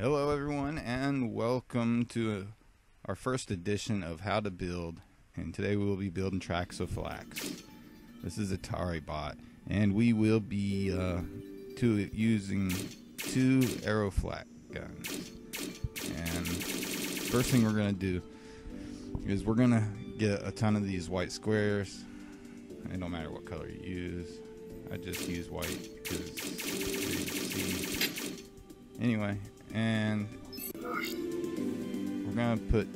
Hello, everyone, and welcome to our first edition of How to Build. And today we will be building Trax O Flax. This is Ataribot, and we will be uh, to using two Aeroflak guns. And first thing we're gonna do is we're gonna get a ton of these white squares. It don't matter what color you use. I just use white because. Anyway, and we're gonna put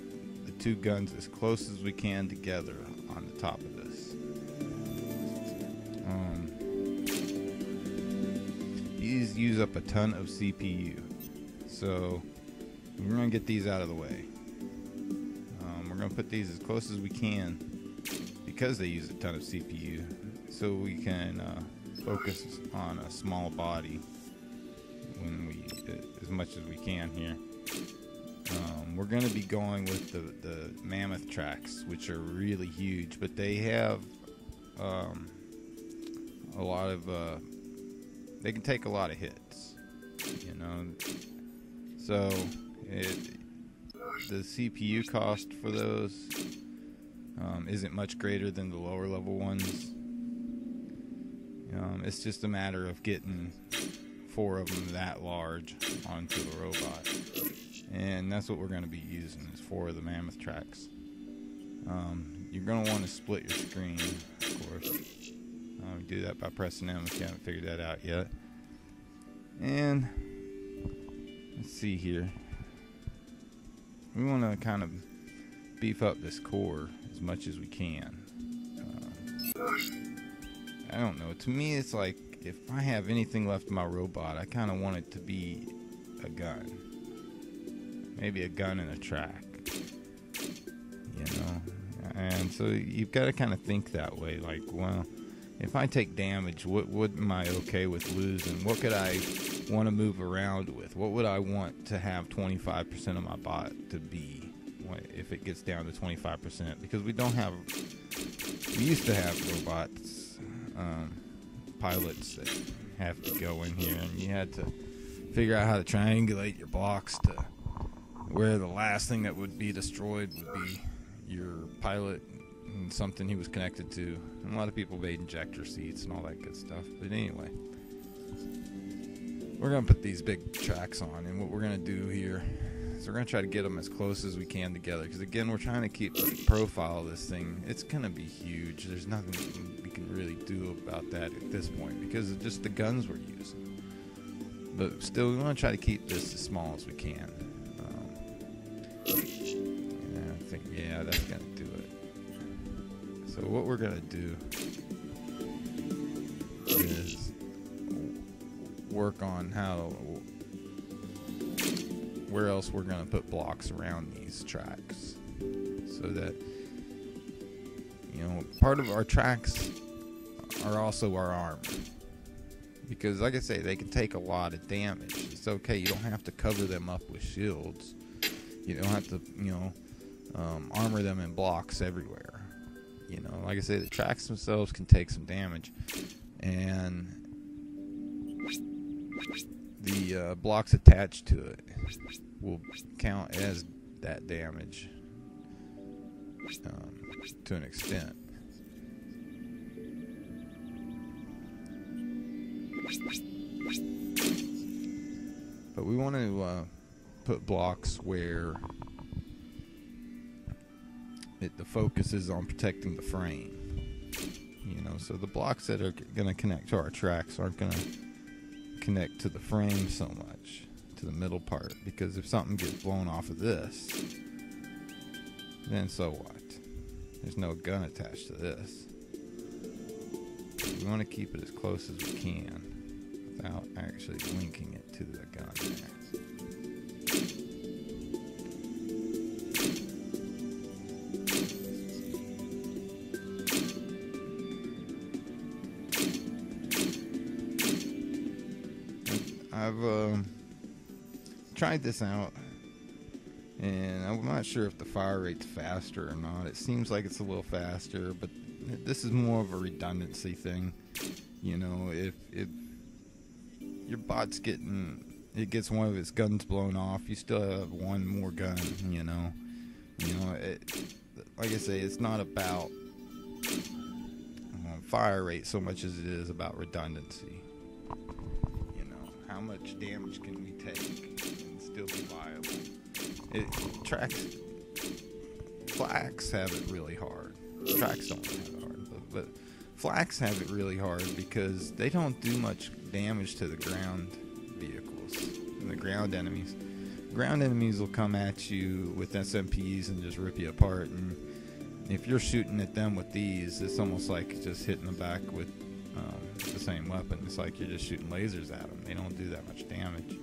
the two guns as close as we can together on the top of this. Um, these use up a ton of CPU, so we're gonna get these out of the way. Um, we're gonna put these as close as we can because they use a ton of CPU, so we can uh, focus on a small body as much as we can here. Um, we're going to be going with the, the mammoth tracks, which are really huge, but they have um, a lot of. Uh, they can take a lot of hits, you know. So it the CPU cost for those um, isn't much greater than the lower level ones. Um, it's just a matter of getting four of them that large onto the robot. And that's what we're going to be using is four of the mammoth tracks. Um, you're going to want to split your screen, of course. Um, do that by pressing M if you haven't figured that out yet. And let's see here. We want to kind of beef up this core as much as we can. Uh, I don't know. To me, it's like if I have anything left in my robot, I kind of want it to be a gun. Maybe a gun and a track. You know? And so you've got to kind of think that way. Like, well, if I take damage, what, what am I okay with losing? What could I want to move around with? What would I want to have 25% of my bot to be if it gets down to 25%? Because we don't have, we used to have robots. Um, pilots that have to go in here, and you had to figure out how to triangulate your blocks to where the last thing that would be destroyed would be your pilot and something he was connected to. And a lot of people made injector seats and all that good stuff. But anyway, we're to put these big tracks on, and what we're to do here is we're to try to get them as close as we can together. Because again, we're trying to keep the profile of this thing. It's to be huge. There's nothing really do about that at this point because of just the guns we're using. But still, we want to try to keep this as small as we can. Um, yeah, I think, yeah, that's going to do it. So what we're going to do is work on how where else we're going to put blocks around these tracks so that you know part of our tracks are also our armor. Because, like I say, they can take a lot of damage. It's okay. You don't have to cover them up with shields. You don't have to, you know, um, armor them in blocks everywhere. You know, like I say, the tracks themselves can take some damage, and the uh, blocks attached to it will count as that damage um, to an extent. But we want to uh, put blocks where it, the focus is on protecting the frame. You know, so the blocks that are going to connect to our tracks aren't going to connect to the frame so much, to the middle part. Because if something gets blown off of this, then so what? There's no gun attached to this. We want to keep it as close as we can without actually linking it to the gun. I've uh, tried this out, and I'm not sure if the fire rate's faster or not. It seems like it's a little faster, but this is more of a redundancy thing. You know, if if your bot's getting it gets one of its guns blown off, you still have one more gun. You know, you know. It, like I say, it's not about um, fire rate so much as it is about redundancy. You know, how much damage can we take and still be viable? It tracks. Flax have it really hard. Tracks don't have it hard, but, but Flax have it really hard because they don't do much damage to the ground vehicles and the ground enemies. Ground enemies will come at you with SMGs and just rip you apart. And if you're shooting at them with these, it's almost like just hitting the back with um, the same weapon. It's like you're just shooting lasers at them. They don't do that much damage.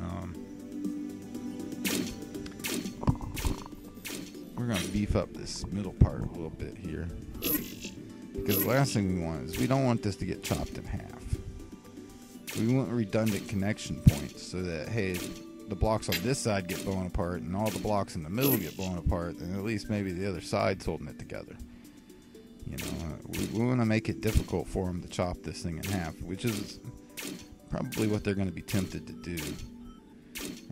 Um, we're gonna beef up this middle part a little bit here. Because the last thing we want is we don't want this to get chopped in half. We want redundant connection points so that, hey, the blocks on this side get blown apart and all the blocks in the middle get blown apart, then at least maybe the other side's holding it together. You know, uh, we, we want to make it difficult for them to chop this thing in half, which is probably what they're going to be tempted to do.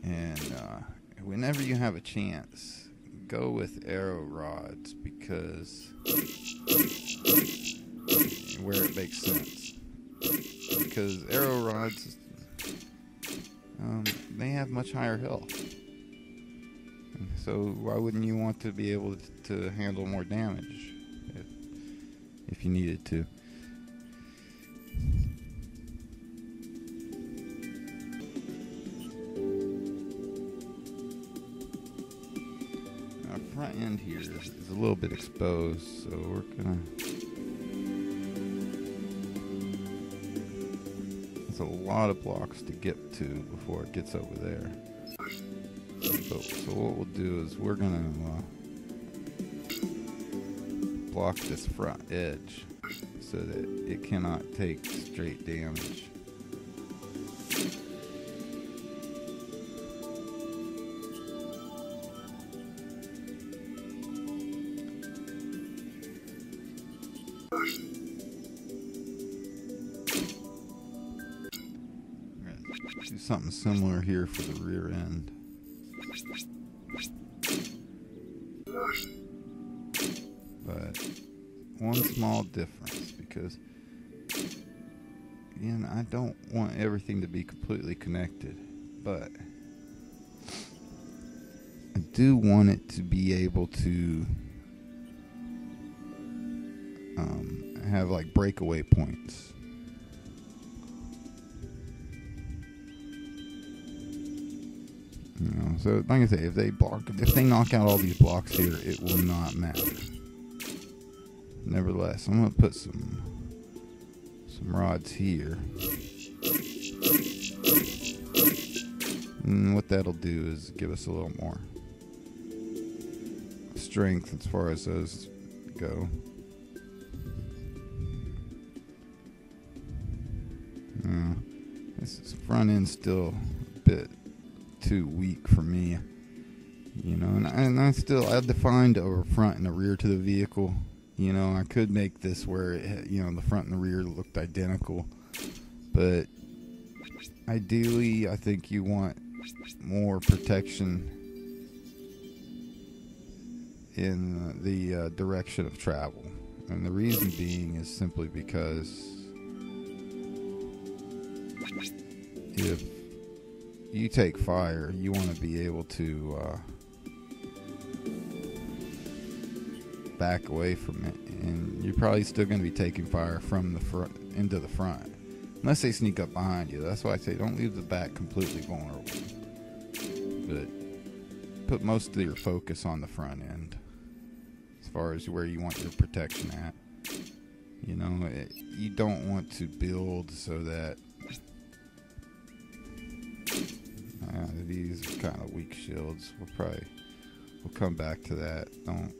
And uh, whenever you have a chance, go with arrow rods because where it makes sense. Because arrow rods, um, they have much higher health. So why wouldn't you want to be able to handle more damage if, if you needed to? A little bit exposed, so we're gonna It's a lot of blocks to get to before it gets over there. So, so what we'll do is we're gonna uh, block this front edge so that it cannot take straight damage. Do something similar here for the rear end. But one small difference because again I don't want everything to be completely connected, but I do want it to be able to um, have like breakaway points. So like I say, if they block, if they knock out all these blocks here, it will not matter. Nevertheless, I'm gonna put some some rods here, and what that'll do is give us a little more strength as far as those go. Uh, this front end still a bit too weak for me. You know, and, and I still I defined a front and a rear to the vehicle. You know, I could make this where it, you know the front and the rear looked identical, but ideally, I think you want more protection in the uh, direction of travel, and the reason being is simply because if you take fire, you want to be able to uh, back away from it, and you're probably still going to be taking fire from the front into the front, unless they sneak up behind you. That's why I say don't leave the back completely vulnerable, but put most of your focus on the front end, as far as where you want your protection at. You know, it, you don't want to build so that uh, these are kind of weak shields. We'll probably we'll come back to that. Don't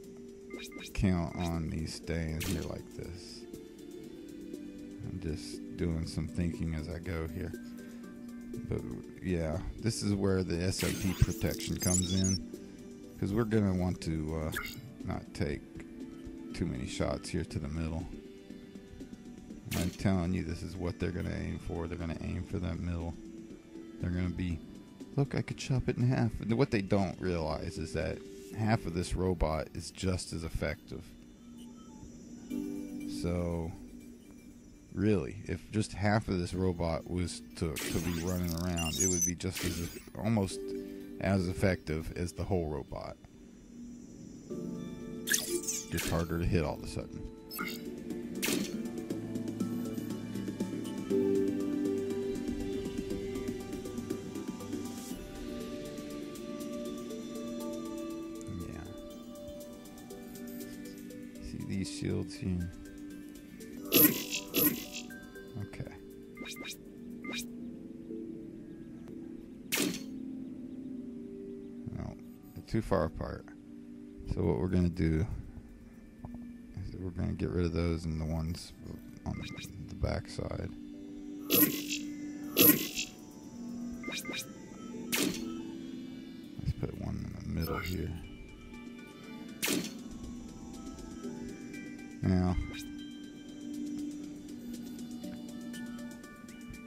count on these staying here like this. I'm just doing some thinking as I go here. But yeah, this is where the SMG protection comes in because we're gonna want to uh, not take too many shots here to the middle. I'm telling you, this is what they're gonna aim for. They're gonna aim for that middle. they're gonna be, look, I could chop it in half. What they don't realize is that half of this robot is just as effective. So, really, if just half of this robot was to, to be running around, it would be just as almost as effective as the whole robot. Just harder to hit all of a sudden. These? Okay. No, too far apart. So what we're gonna do is we're gonna get rid of those and the ones on the back side. Let's put one in the middle here. Now,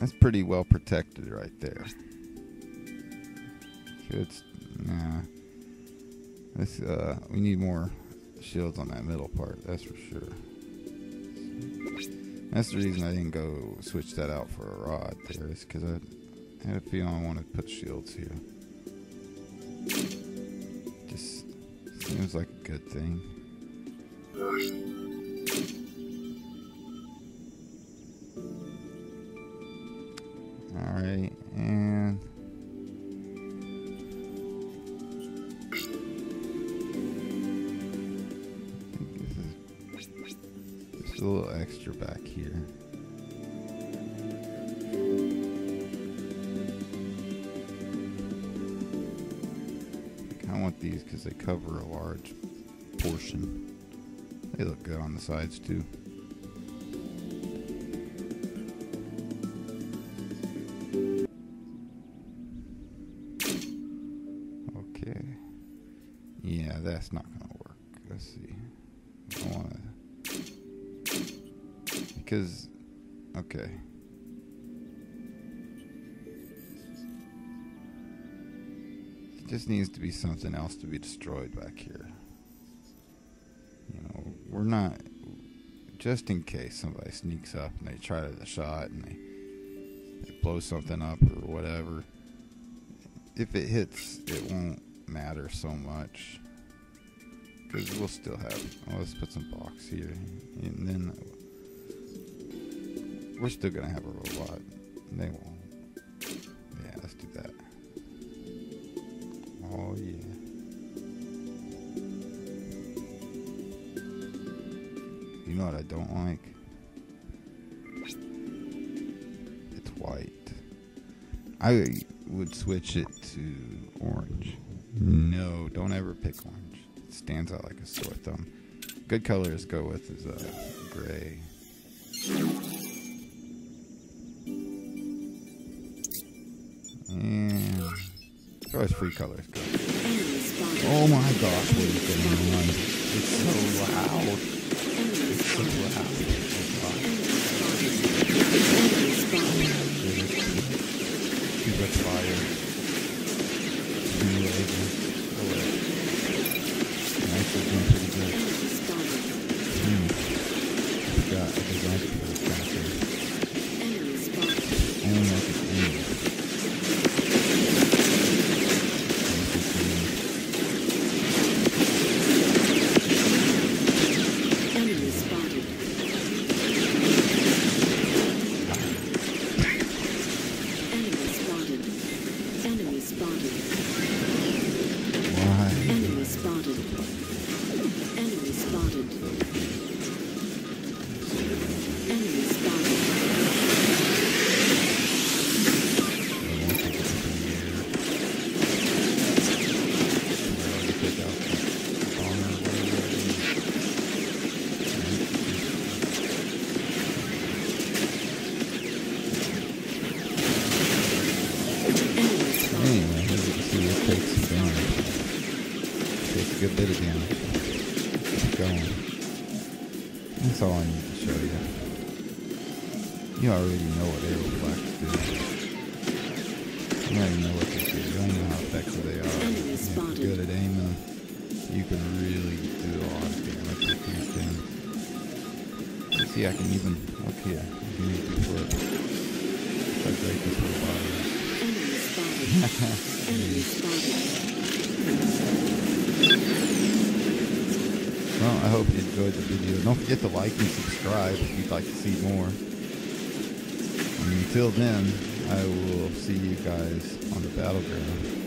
that's pretty well protected right there. It's, nah. This, uh, we need more shields on that middle part, that's for sure. That's the reason I didn't go switch that out for a rod there, is because I had a feeling I wanted to put shields here. Just seems like a good thing. Just a little extra back here. I kind of want these because they cover a large portion. They look good on the sides too. Okay. Yeah, that's not gonna work. Let's see. I wanna because okay. It just needs to be something else to be destroyed back here. You know, we're not just in case somebody sneaks up and they try to the shot and they, they blow something up or whatever. If it hits, it won't matter so much because we'll still have. Oh, let's put some box here, and then we're still gonna have a robot. They won't. Yeah, let's do that. Oh yeah. You know what I don't like? It's white. I would switch it to orange. No, don't ever pick orange. It stands out like a sore thumb. Good colors go with is uh, gray. And as far as free colors. Oh my gosh, what is going on? It's so loud. It's so loud. Oh fire. Good bit damage. Keep going. That's all I need to show you. You already know what Aeroflaks do. You don't know what they do. You don't know how effective they are. If you're good at aiming them, you can really do a lot of damage with these things. You see, I can even, look here, I can even flip. How great this robot is. Enemy spotted. Enemy spotted. Well, I hope you enjoyed the video. Don't forget to like and subscribe if you'd like to see more. And until then, I will see you guys on the battleground.